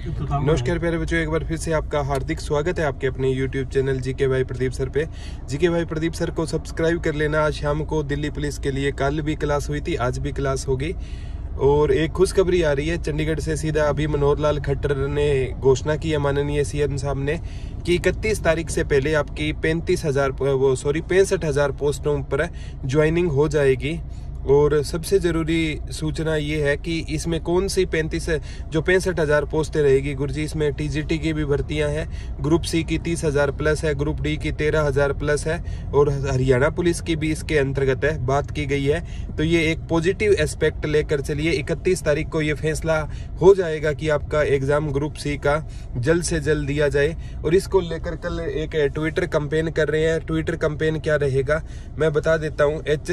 नमस्कार प्यारे बच्चों, एक बार फिर से आपका हार्दिक स्वागत है आपके अपने यूट्यूब चैनल जीके भाई प्रदीप सर पे। जीके भाई प्रदीप सर को सब्सक्राइब कर लेना। आज शाम को दिल्ली पुलिस के लिए कल भी क्लास हुई थी, आज भी क्लास होगी। और एक खुशखबरी आ रही है, चंडीगढ़ से सीधा अभी मनोहर लाल खट्टर ने घोषणा की है माननीय सीएम साहब ने कि इकतीस तारीख से पहले आपकी पैंतीस हज़ार, वो सॉरी, पैंसठ हज़ार पोस्टों पर ज्वाइनिंग हो जाएगी। और सबसे ज़रूरी सूचना ये है कि इसमें कौन सी पैंतीस, जो पैंसठ हज़ार पोस्टें रहेगी, गुरुजी, इसमें टीजीटी की भी भर्तियाँ हैं, ग्रुप सी की तीस हज़ार प्लस है, ग्रुप डी की तेरह हज़ार प्लस है, और हरियाणा पुलिस की भी इसके अंतर्गत है, बात की गई है। तो ये एक पॉजिटिव एस्पेक्ट लेकर चलिए, इकतीस तारीख को ये फैसला हो जाएगा कि आपका एग्ज़ाम ग्रुप सी का जल्द से जल्द दिया जाए, और इसको लेकर कल एक ट्विटर कंपेन कर रहे हैं। ट्विटर कंपेन क्या रहेगा? मैं बता देता हूँ एच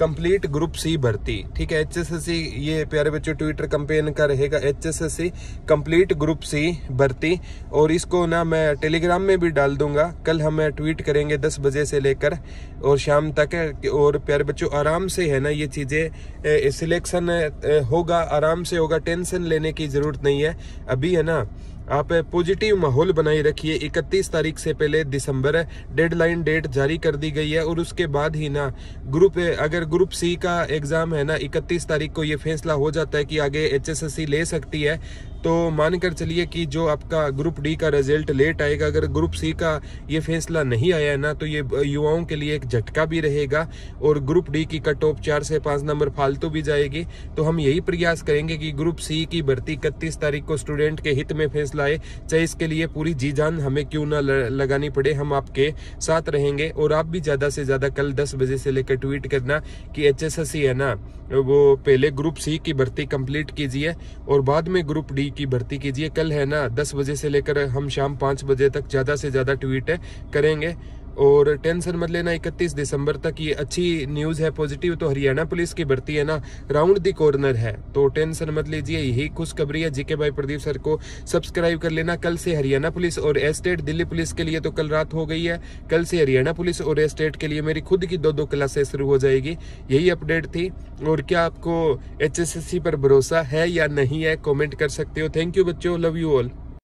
कंप्लीट ग्रुप सी भर्ती। ठीक है एचएसएससी ये प्यारे बच्चों ट्विटर कंपेन का रहेगा। H HSSC complete group C भर्ती। और इसको ना मैं टेलीग्राम में भी डाल दूँगा। कल हम ट्वीट करेंगे दस बजे से लेकर और शाम तक और प्यारे बच्चों, आराम से है ना ये चीज़ें सिलेक्शन होगा, आराम से होगा। टेंशन लेने की ज़रूरत नहीं है। अभी है ना आप पॉजिटिव माहौल बनाए रखिए। 31 तारीख से पहले दिसंबर डेडलाइन डेट जारी कर दी गई है और उसके बाद ही ना ग्रुप अगर ग्रुप सी का एग्ज़ाम है ना 31 तारीख को ये फैसला हो जाता है कि आगे एचएसएससी ले सकती है। तो मानकर चलिए कि जो आपका ग्रुप डी का रिज़ल्ट लेट आएगा, अगर ग्रुप सी का ये फैसला नहीं आया ना तो ये युवाओं के लिए एक झटका भी रहेगा और ग्रुप डी की कट ऑफ़ चार से पाँच नंबर फालतू भी जाएगी। तो हम यही प्रयास करेंगे कि ग्रुप सी की भर्ती इकतीस तारीख को स्टूडेंट के हित में फैसला आए। चाहे इसके लिए पूरी जी जान हमें क्यों ना लगानी पड़े, हम आपके साथ रहेंगे और आप भी ज़्यादा से ज़्यादा कल दस बजे से लेकर ट्वीट करना कि एचएसएससी है ना, वो पहले ग्रुप सी की भर्ती कंप्लीट कीजिए और बाद में ग्रुप डी की भर्ती कीजिए। कल है ना, दस बजे से लेकर हम शाम पाँच बजे तक ज़्यादा से ज़्यादा ट्वीट करेंगे। और टेंशन मत लेना, इकतीस दिसंबर तक ये अच्छी न्यूज़ है, पॉजिटिव तो हरियाणा पुलिस की भर्ती है ना, राउंड दी कॉर्नर है। तो टेंशन मत लीजिए, यही खुशखबरी है, जीके भाई प्रदीप सर को सब्सक्राइब कर लेना, कल से हरियाणा पुलिस और एस्टेट दिल्ली पुलिस के लिए तो कल रात हो गई है, कल से हरियाणा पुलिस और एस्टेट के लिए मेरी खुद की दो दो क्लासेस शुरू हो जाएगी, यही अपडेट थी। और क्या आपको एचएसएससी पर भरोसा है या नहीं है, कॉमेंट कर सकते हो। थैंक यू बच्चों, लव यू ऑल।